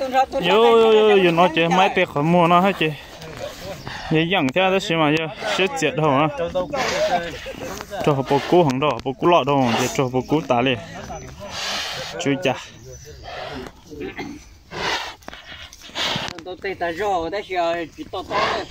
yo yo yo yo nó chơi máy tê khỏi mua nó hết chị vậy dặn theo đó xí mà giờ sẽ chết đâu á cho họ bộ cú hàng đó bộ cú lọ đâu để cho bộ cú tả liền chú cha tôi tay ta rò đã sợ chỉ to to đấy